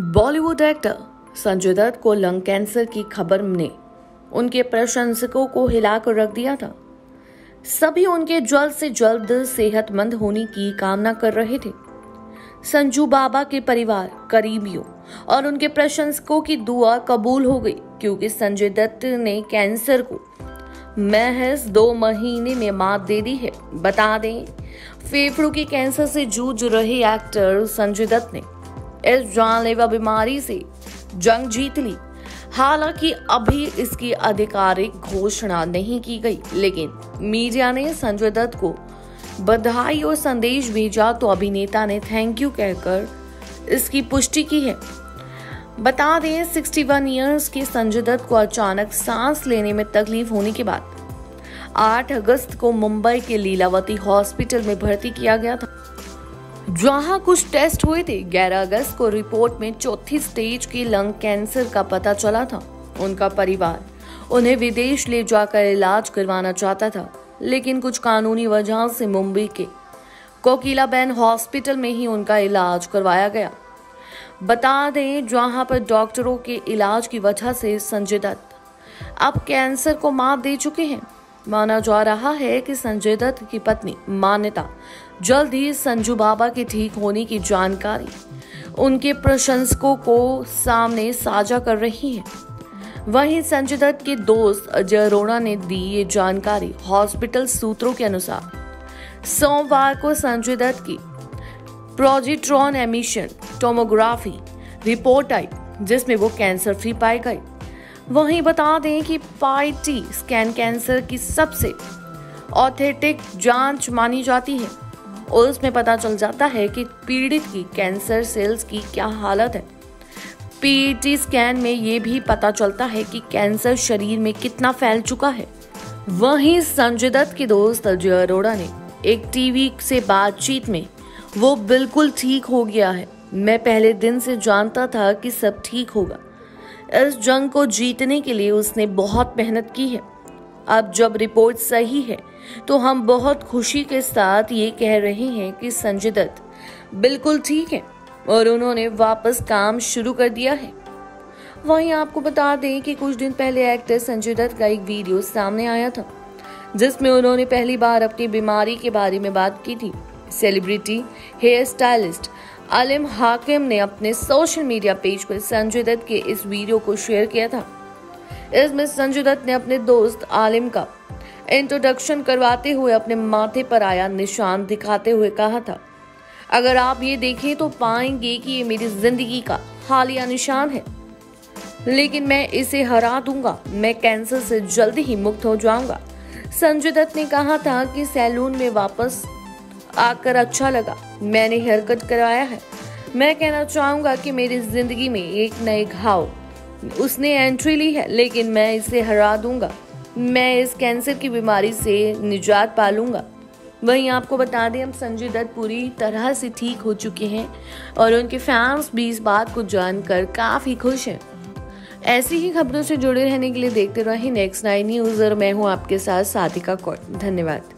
Bollywood actor Sanjay Dutt को lung cancer की खबर ने उनके प्रशंसकों को हिलाकर रख दिया था। सभी उनके जल्द से जल्द सेहतमंद होने की कामना कर रहे थे। संजू बाबा के परिवार, करीबियों और उनके प्रशंसकों की दुआ कबूल हो गई, क्योंकि संजय दत्त ने कैंसर को महज दो महीने में मात दे दी है। बता दें, फेफड़ों के कैंसर से जूझ रहे एक्टर संजय दत्त ने इस जानलेवा बीमारी से जंग जीत ली। हालाँकि अभी इसकी आधिकारिक घोषणा नहीं की गई, लेकिन मीडिया ने संजय दत्त को बधाई और संदेश भेजा तो अभिनेता ने थैंक यू कहकर इसकी पुष्टि की है। बता दें 61 इयर्स के संजय दत्त को अचानक सांस लेने में तकलीफ़ होने के बाद 8 अगस्त को मुंबई के लीलावती हॉस्पिटल में भर्ती किया गया था। जहाँ कुछ टेस्ट हुए थे 11 अगस्त को रिपोर्ट में चौथी स्टेज की लंग कैंसर का पता चला था, उनका परिवार। उन्हें विदेश ले जाकर इलाज करवाना चाहता था, लेकिन कुछ कानूनी वजह से मुंबई के कोकिला बैन हॉस्पिटल में ही उनका इलाज करवाया गया। बता दें, जहाँ पर डॉक्टरों के इलाज की वजह से संजय दत्त अब कैंसर को मात दे चुके हैं। माना जा रहा है कि संजय दत्त की पत्नी मान्यता। जल्द ही संजू बाबा के ठीक होने की जानकारी उनके प्रशंसकों को सामने साझा कर रही है। वहीं संजय दत्त के दोस्त अजय अरोड़ा ने दी ये जानकारी हॉस्पिटल सूत्रों के अनुसार। सोमवार को संजय दत्त की प्रोजिट्रॉन एमिशन टोमोग्राफी रिपोर्ट आई, जिसमें वो कैंसर फ्री पाए गए। वहीं बता दें कि पाइटी स्कैन कैंसर की सबसे ऑथेटिक जाँच मानी जाती है। और उसमें पता चल जाता है कि पीड़ित की कैंसर सेल्स की क्या हालत है। पीटी स्कैन में ये भी पता चलता है कि कैंसर शरीर में कितना फैल चुका है। वहीं संजय दत्त के दोस्त अजय अरोड़ा ने एक टीवी से बातचीत में वो बिल्कुल ठीक हो गया है। मैं पहले दिन से जानता था कि सब ठीक होगा। इस जंग को जीतने के लिए उसने बहुत मेहनत की है। अब जब रिपोर्ट सही है तो हम बहुत खुशी के साथ ये कह रहे हैं कि संजय दत्त बिल्कुल ठीक है और उन्होंने वापस काम शुरू कर दिया है। वहीं आपको बता दें कि कुछ दिन पहले एक्टर संजय दत्त का एक वीडियो सामने आया था, जिसमें उन्होंने पहली बार अपनी बीमारी के बारे में बात की थी। सेलिब्रिटी, हेयर स्टाइलिस्ट आलिम हाकिम ने अपने सोशल मीडिया पेज पर संजय दत्त के इस वीडियो को शेयर किया था। इसमें संजय दत्त ने अपने दोस्त आलिम का इंट्रोडक्शन करवाते हुए अपने माथे पर आया निशान दिखाते हुए कहा था, अगर आप ये देखें तो पाएँगे कि ये मेरी ज़िंदगी का हालिया निशान है। लेकिन मैं इसे हरा दूँगा, मैं कैंसर से जल्दी ही मुक्त हो जाऊँगा। संजय दत्त ने कहा था कि सैलून में वापस आकर अच्छा लगा। मैंने हेयर कट करवाया है। मैं कहना चाहूँगा कि मेरी ज़िंदगी में एक नए घाव उसने एंट्री ली है, लेकिन मैं इसे हरा दूँगा। मैं इस कैंसर की बीमारी से निजात पालूँगा। वहीं आपको बता दें हम संजय दत्त पूरी तरह से ठीक हो चुके हैं और उनके फैंस भी इस बात को जानकर काफ़ी खुश हैं। ऐसी ही खबरों से जुड़े रहने के लिए देखते रहे नेक्स्ट नाइन न्यूज़ और मैं हूँ आपके साथ साथिका कौर। धन्यवाद।